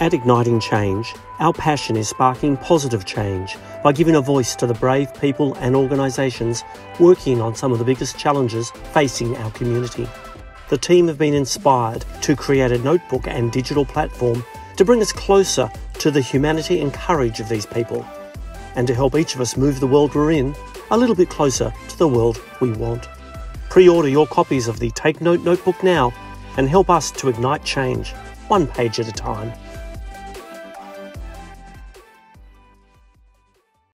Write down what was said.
At Igniting Change, our passion is sparking positive change by giving a voice to the brave people and organisations working on some of the biggest challenges facing our community. The team have been inspired to create a notebook and digital platform to bring us closer to the humanity and courage of these people, and to help each of us move the world we're in a little bit closer to the world we want. Pre order your copies of the Take Note Notebook now and help us to ignite change, one page at a time.